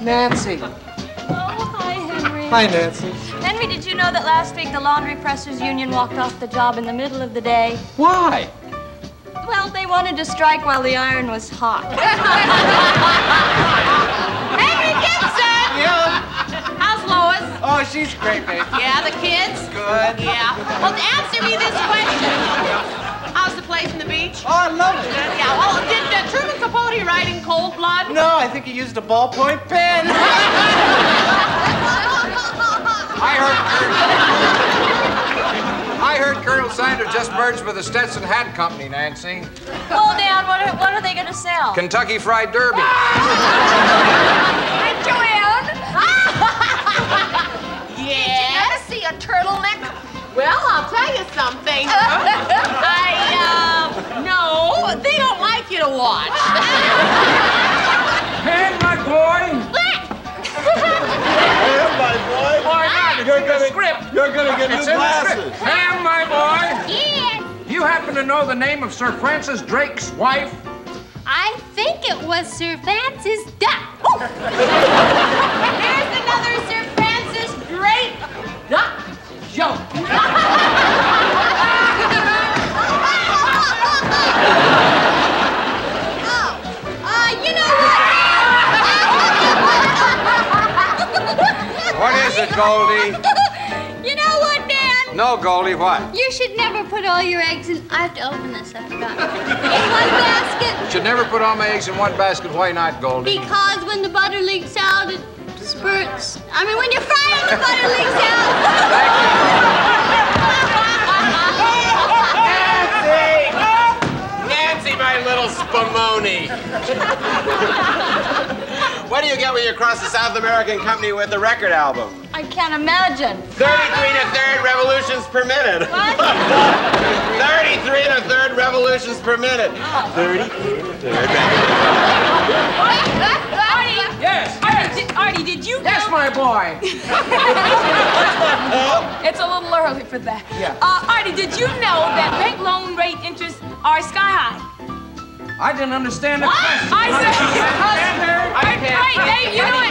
Nancy. Oh, hi, Henry. Hi, Nancy. Henry, did you know that last week the Laundry Pressers Union walked off the job in the middle of the day? Why? Well, they wanted to strike while the iron was hot. Henry Gibson! Yeah. How's Lois? Oh, she's great, baby. Yeah, the kids? Good. Yeah. Well, answer me this question. How's the place in the beach? Oh, I love it. Yeah, well, Truman write in cold blood? No, I think he used a ballpoint pen. I heard I heard Colonel Sanders just merged with the Stetson Hat Company, Nancy. Oh, Dad, what are, what are they going to sell? Kentucky Fried Derby. Hey, JoAnne! Yes. see a turtleneck? Well, I'll tell you something. I, uh, no, they don't like you to watch. Hey, my boy! Hey, my boy. Why not? Ah, it's You're in the gonna, script. you're gonna get It's new glasses. script. Ham, my boy! Yes, You happen to know the name of Sir Francis Drake's wife? I think it was Sir Francis Duck. Here's another Sir Francis Drake duck joke. Goldie? you know what, Dan? No, Goldie, what? You should never put all your eggs in. I have to open this. I forgot. In one basket Should never put all my eggs in one basket. Why not, Goldie? because when the butter leaks out, it spurts. I mean, when you fry it, the butter leaks out. Nancy, my little spumoni. what do you get when you cross the South American company with a record album? I can't imagine. 33 and a third revolutions per minute. What? 33 and a third revolutions per minute. 33 and a third. Arte, Yes, Arte, did, Arte, did you Yes, know? my boy. It's a little early for that. Yeah. Uh, Arte, did you know that bank loan rate interests are sky high? I didn't understand the question. I said, I can't. Right, Dave, you know it. The card.